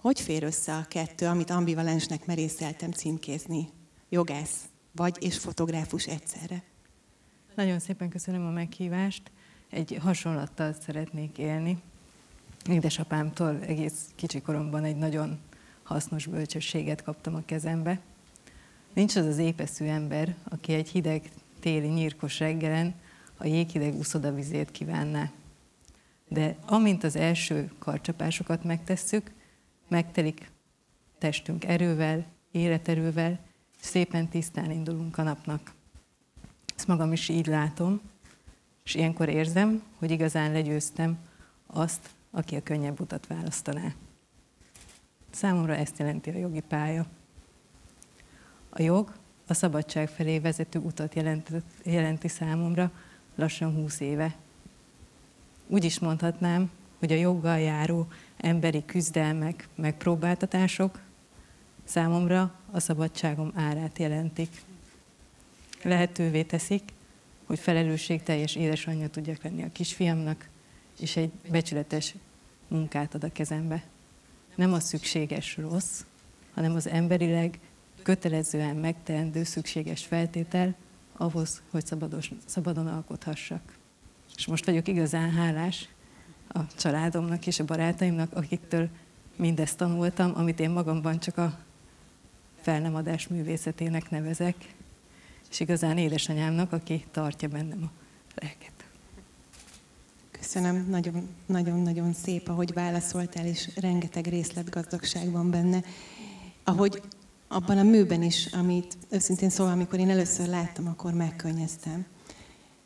Hogy fér össze a kettő, amit ambivalensnek merészeltem címkézni? Jogász vagy és fotográfus egyszerre. Nagyon szépen köszönöm a meghívást. Egy hasonlattal szeretnék élni. Édesapámtól egész kicsi koromban egy nagyon hasznos bölcsességet kaptam a kezembe. Nincs az az épeszű ember, aki egy hideg téli nyírkos reggelen a jéghideg uszodavizét kívánná. De amint az első karcsapásokat megtesszük, megtelik testünk erővel, életerővel, szépen tisztán indulunk a napnak. Ezt magam is így látom, és ilyenkor érzem, hogy igazán legyőztem azt, aki a könnyebb utat választaná. Számomra ezt jelenti a jogi pálya. A jog a szabadság felé vezető utat jelenti, jelenti számomra lassan húsz éve. Úgy is mondhatnám, hogy a joggal járó emberi küzdelmek, megpróbáltatások számomra a szabadságom árát jelentik. Lehetővé teszik, hogy felelősségteljes édesanyja tudjak lenni a kisfiamnak, és egy becsületes munkát ad a kezembe. Nem a szükséges rossz, hanem az emberileg kötelezően megteendő szükséges feltétel ahhoz, hogy szabados, szabadon alkothassak. És most vagyok igazán hálás a családomnak és a barátaimnak, akiktől mindezt tanultam, amit én magamban csak a felnemadás művészetének nevezek, és igazán édesanyámnak, aki tartja bennem a lelket. Köszönöm, nagyon-nagyon szép, ahogy válaszoltál, és rengeteg részletgazdagság van benne. Ahogy abban a műben is, amit őszintén szóval, amikor én először láttam, akkor megkönnyeztem.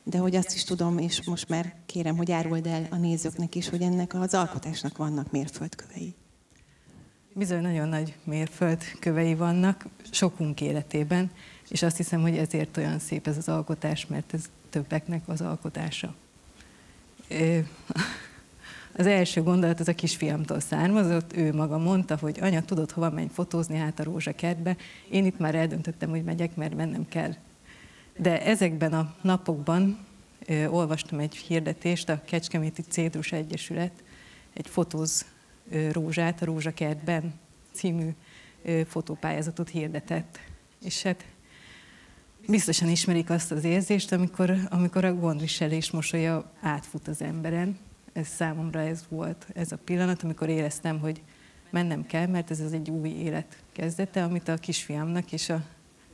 De hogy azt is tudom, és most már kérem, hogy áruld el a nézőknek is, hogy ennek az alkotásnak vannak mérföldkövei. Bizony nagyon nagy mérföldkövei vannak sokunk életében, és azt hiszem, hogy ezért olyan szép ez az alkotás, mert ez többeknek az alkotása. Az első gondolat az a kisfiamtól származott, ő maga mondta, hogy anya, tudod, hova menj fotózni hát a rózsakertbe. Én itt már eldöntöttem, hogy megyek, mert mennem kell. De ezekben a napokban ö, olvastam egy hirdetést, a Kecskeméti Cédrus Egyesület egy fotóz ö, rózsát a rózsakertben című ö, fotópályázatot hirdetett. És hát biztosan ismerik azt az érzést, amikor, amikor a gondviselés mosolya átfut az emberen. Ez számomra ez volt ez a pillanat, amikor éreztem, hogy mennem kell, mert ez az egy új élet kezdete, amit a kisfiamnak és a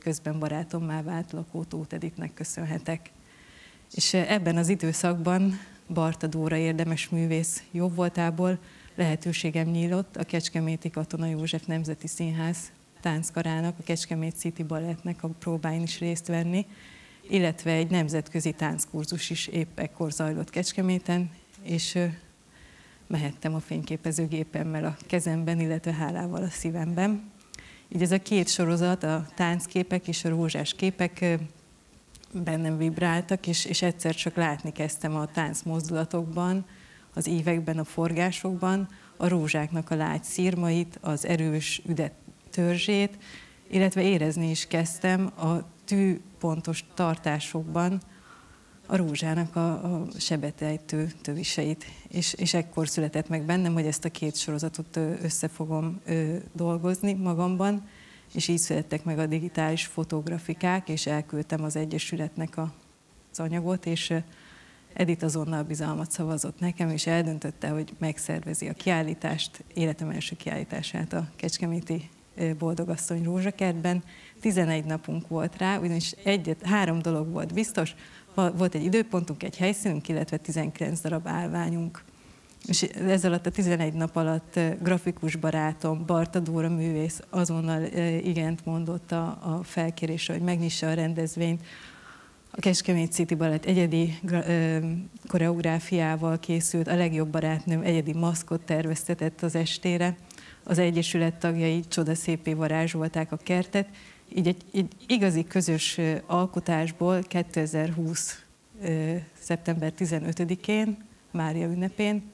közben barátommá vált lakó Tóth Editnek köszönhetek. És ebben az időszakban Barta Dóra érdemes művész jobb voltából lehetőségem nyílott a Kecskeméti Katona József Nemzeti Színház tánckarának, a Kecskemét City Ballettnek a próbáin is részt venni, illetve egy nemzetközi tánckurzus is épp ekkor zajlott Kecskeméten, és mehettem a fényképezőgépemmel a kezemben, illetve hálával a szívemben. Így ez a két sorozat, a táncképek és a rózsás képek bennem vibráltak, és, és egyszer csak látni kezdtem a tánc mozdulatokban, az években, a forgásokban, a rózsáknak a lágy szírmait, az erős üdet törzsét, illetve érezni is kezdtem a tűpontos tartásokban a rózsának a, a sebetejtő töviseit. És, és ekkor született meg bennem, hogy ezt a két sorozatot össze fogom dolgozni magamban, és így születtek meg a digitális fotografikák, és elküldtem az Egyesületnek a, az anyagot, és Edith azonnal bizalmat szavazott nekem, és eldöntötte, hogy megszervezi a kiállítást, életem első kiállítását a Kecskeméti Boldogasszony rózsakertben. 11 napunk volt rá, ugyanis egyet, három dolog volt biztos, volt egy időpontunk, egy helyszínünk, illetve 19 darab állványunk. És ez alatt a 11 nap alatt grafikus barátom, Barta Dóra művész azonnal igent mondott a, a felkérésre, hogy megnyissa a rendezvényt. A Keskemét City Ballet egyedi koreográfiával készült, a legjobb barátnőm egyedi maszkot terveztetett az estére az Egyesület tagjai csodaszépé varázsolták a kertet, így egy, egy igazi közös alkotásból 2020. szeptember 15-én, Mária ünnepén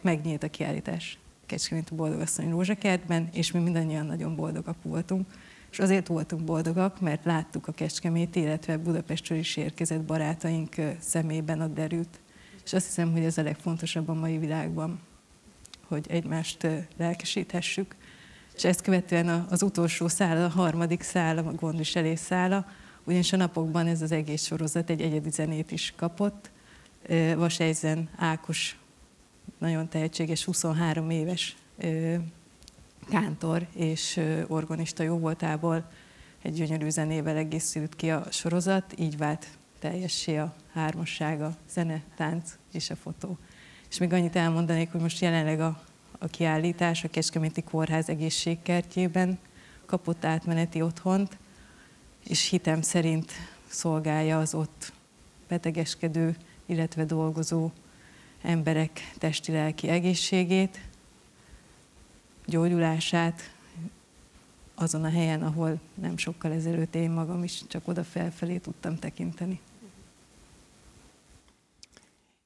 megnyílt a kiállítás Kecskemét a Boldogasszony Rózsakertben, és mi mindannyian nagyon boldogak voltunk. És azért voltunk boldogak, mert láttuk a Kecskemét, illetve Budapestről is érkezett barátaink szemében a derült. És azt hiszem, hogy ez a legfontosabb a mai világban hogy egymást lelkesíthessük. És ezt követően az utolsó szála, a harmadik szála, a gondviselés szála, ugyanis a napokban ez az egész sorozat egy egyedi zenét is kapott. Vasejzen Ákos, nagyon tehetséges, 23 éves kántor és organista jó voltából egy gyönyörű zenével egészült ki a sorozat, így vált teljessé a hármassága, zene, tánc és a fotó. És még annyit elmondanék, hogy most jelenleg a, a kiállítás a Kecskeméti Kórház egészségkertjében kapott átmeneti otthont, és hitem szerint szolgálja az ott betegeskedő, illetve dolgozó emberek testi-lelki egészségét, gyógyulását azon a helyen, ahol nem sokkal ezelőtt én magam is csak oda felfelé tudtam tekinteni.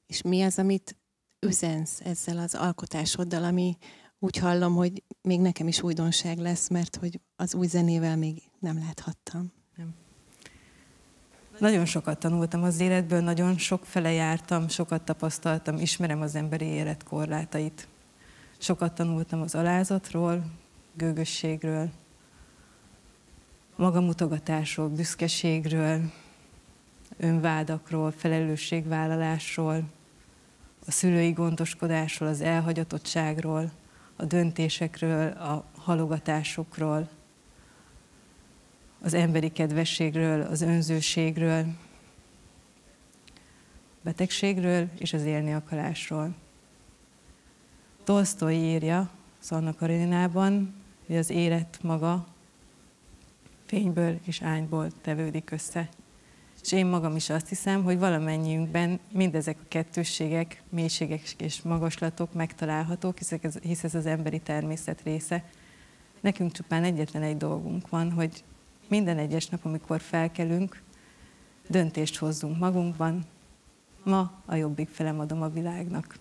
És mi az, amit üzensz ezzel az alkotásoddal, ami úgy hallom, hogy még nekem is újdonság lesz, mert hogy az új zenével még nem láthattam. Nem. Nagyon sokat tanultam az életből, nagyon sok fele jártam, sokat tapasztaltam, ismerem az emberi élet korlátait. Sokat tanultam az alázatról, gőgösségről, magamutogatásról, büszkeségről, önvádakról, felelősségvállalásról, a szülői gondoskodásról, az elhagyatottságról, a döntésekről, a halogatásokról, az emberi kedvességről, az önzőségről, betegségről és az élni akarásról. Tolstoy írja Szanna Karinában, hogy az élet maga fényből és ányból tevődik össze. És én magam is azt hiszem, hogy valamennyiünkben mindezek a kettősségek, mélységek és magaslatok megtalálhatók, hisz ez az emberi természet része. Nekünk csupán egyetlen egy dolgunk van, hogy minden egyes nap, amikor felkelünk, döntést hozzunk magunkban, ma a jobbik felem adom a világnak.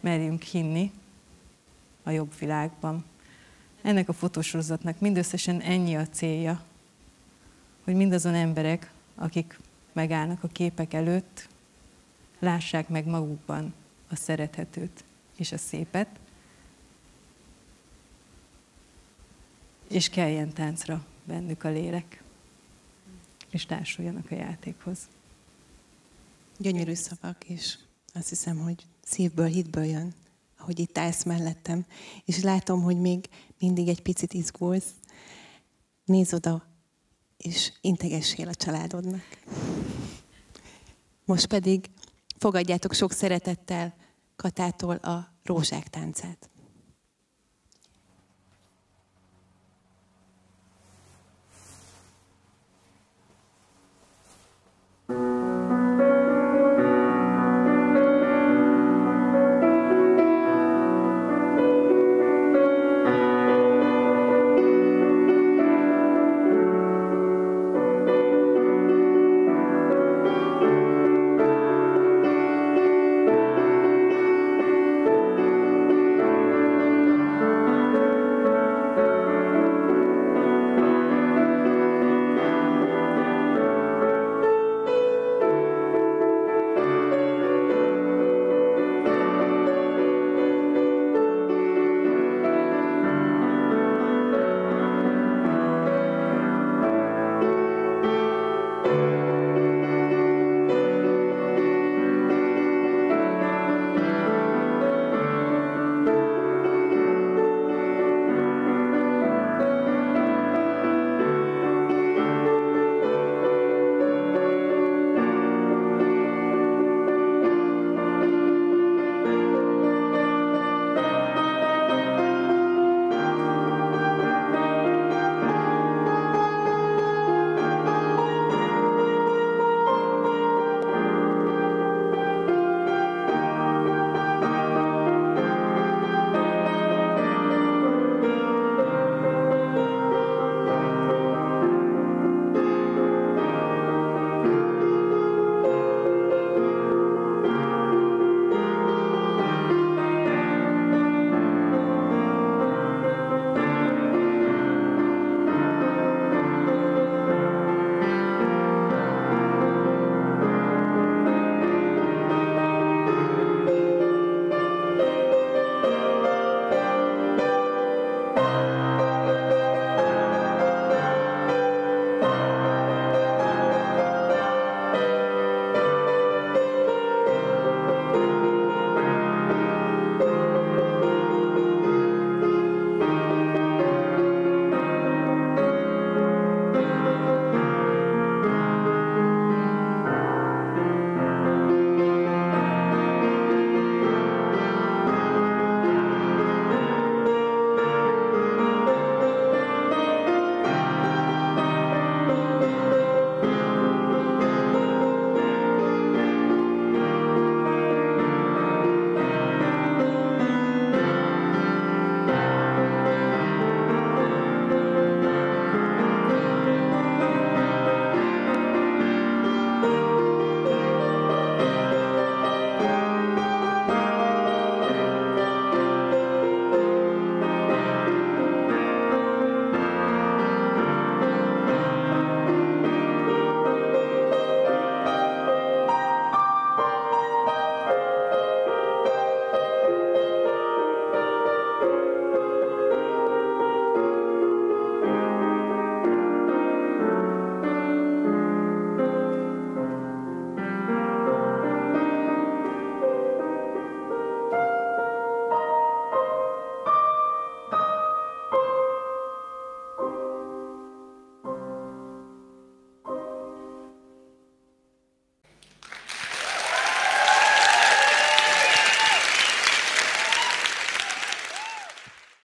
Merjünk hinni a jobb világban. Ennek a fotósorozatnak mindösszesen ennyi a célja, hogy mindazon emberek, akik megállnak a képek előtt, lássák meg magukban a szerethetőt és a szépet, és keljen táncra bennük a lélek, és társuljanak a játékhoz. Gyönyörű szavak, és azt hiszem, hogy szívből, hitből jön, ahogy itt állsz mellettem, és látom, hogy még mindig egy picit izgulsz. Nézd oda, és integessél a családodnak. Most pedig fogadjátok sok szeretettel Katától a rózsák táncát.